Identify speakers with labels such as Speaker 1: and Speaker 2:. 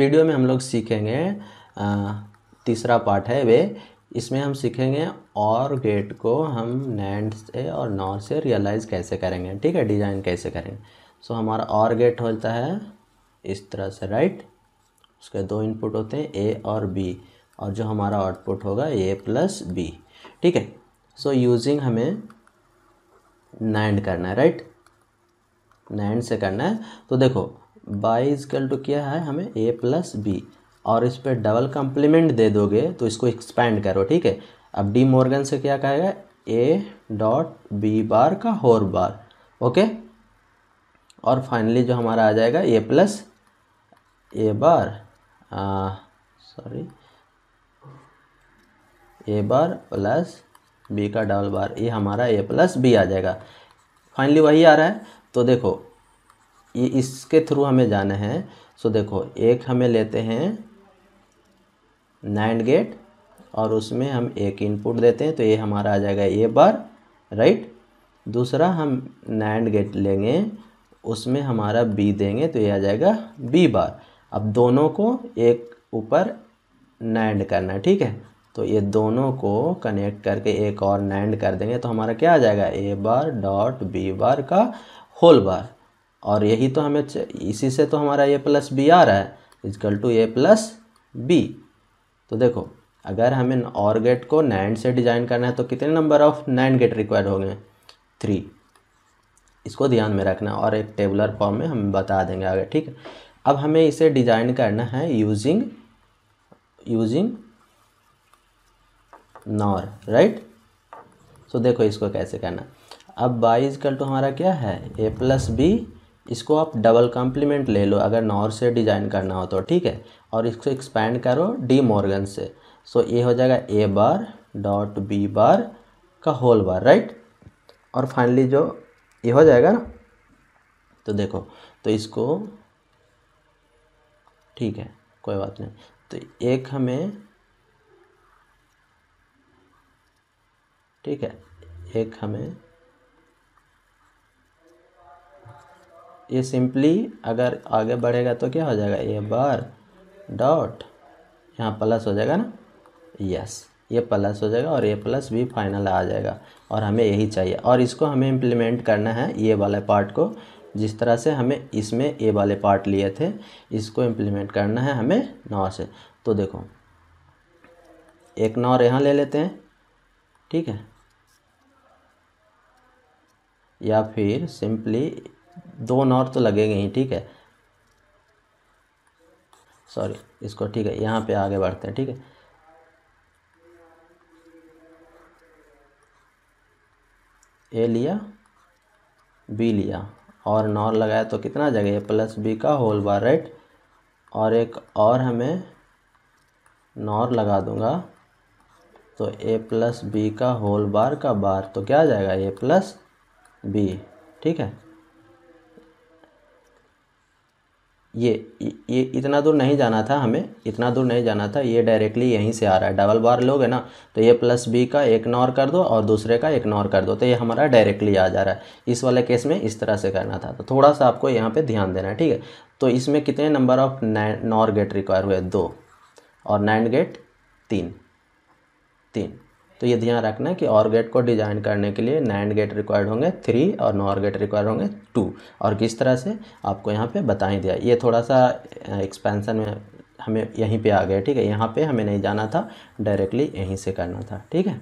Speaker 1: Video में हम लोग सीखेंगे तीसरा पार्ट है वे। इसमें हम सीखेंगे और गेट को हम नैंड से और नॉर से रियलाइज़ कैसे करेंगे, ठीक है? डिज़ाइन कैसे करेंगे। सो हमारा और गेट होता है इस तरह से राइट उसके दो इनपुट होते हैं ए और बी और जो हमारा आउटपुट होगा ए प्लस बी ठीक है? सो यूजिंग हमें नैंड करना है राइट नैंड से करना है। तो देखो बाई इजकल टू क्या है? हमें ए प्लस बी और इस पर डबल कम्प्लीमेंट दे दोगे तो इसको एक्सपैंड करो, ठीक है? अब डी मॉर्गन से क्या कहेगा? ए डॉट बी बार का होर बार ओके और फाइनली जो हमारा आ जाएगा A plus A bar sorry A bar plus B का डबल बार ये हमारा ए प्लस बी आ जाएगा। फाइनली वही आ रहा है तो देखो ये इसके थ्रू हमें जाना है। सो देखो, एक हमें लेते हैं नाइंड गेट और उसमें हम एक इनपुट देते हैं तो ये हमारा आ जाएगा ए बार, राइट? दूसरा हम नाइंड गेट लेंगे, उसमें हमारा बी देंगे तो ये आ जाएगा बी बार। अब दोनों को एक ऊपर नाइंड करना है, ठीक है? तो ये दोनों को कनेक्ट करके एक और नाइंड कर देंगे तो हमारा क्या आ जाएगा? ए बार डॉट बी बार का होल बार। और यही तो हमें इसी से तो हमारा ए प्लस बी आ रहा है। Is equal to A plus B तो देखो, अगर हमें और गेट को नाइंड से डिज़ाइन करना है तो कितने number of NAND gate required होंगे थ्री इसको ध्यान में रखना और एक टेबलर फॉर्म में हम बता देंगे आगे, ठीक है? अब हमें इसे डिज़ाइन करना है using using NOR right so देखो इसको कैसे करना। अब बाई इजकल टू हमारा क्या है? ए प्लस बी इसको आप डबल कॉम्प्लीमेंट ले लो, अगर नॉर से डिज़ाइन करना हो तो ठीक है? और इसको एक्सपैंड करो डी मॉर्गन से। सो ये हो जाएगा ए बार डॉट बी बार का होल बार राइट और फाइनली जो, ये हो जाएगा ना? तो देखो तो इसको, ठीक है, कोई बात नहीं। तो एक हमें, ठीक है, एक हमें ये सिंपली अगर आगे बढ़ेगा तो क्या हो जाएगा? ए बार डॉट यहाँ प्लस हो जाएगा ना? यस ये प्लस हो जाएगा और ए प्लस भी फाइनल आ जाएगा और हमें यही चाहिए। और इसको हमें इम्प्लीमेंट करना है ये वाले पार्ट को। जिस तरह से हमें इसमें ए वाले पार्ट लिए थे, इसको इम्प्लीमेंट करना है हमें नौ से। तो देखो, एक नौ यहाँ ले लेते हैं, ठीक है? या फिर सिंपली दो नॉर तो लगेंगे ही, ठीक है? सॉरी इसको ठीक है, यहाँ पे आगे बढ़ते हैं, ठीक है? ए लिया बी लिया, और नॉर लगाया तो कितना जगह ए प्लस बी का होल बार राइट और एक और हमें नॉर लगा दूँगा तो ए प्लस बी का होल बार का बार तो क्या आ जाएगा? ए प्लस बी ठीक है? ये ये इतना दूर नहीं जाना था हमें, इतना दूर नहीं जाना था, ये डायरेक्टली यहीं से आ रहा है। डबल बार लोगे ना तो ये प्लस बी का एक नॉर कर दो और दूसरे का एक नॉर कर दो तो ये हमारा डायरेक्टली आ जा रहा है। इस वाले केस में इस तरह से करना था तो थोड़ा सा आपको यहाँ पे ध्यान देना है, ठीक है? तो इसमें कितने number of NOR gate require हुए? दो और नाइन गेट तीन तीन। तो ये ध्यान रखना कि और गेट को डिज़ाइन करने के लिए नैंड गेट रिक्वायर्ड होंगे थ्री और नॉर गेट रिक्वायर्ड होंगे टू और किस तरह से? आपको यहाँ पे बता ही दिया। ये थोड़ा सा एक्सपेंसन में हमें यहीं पे आ गया, ठीक है? यहाँ पे हमें नहीं जाना था डायरेक्टली यहीं से करना था, ठीक है?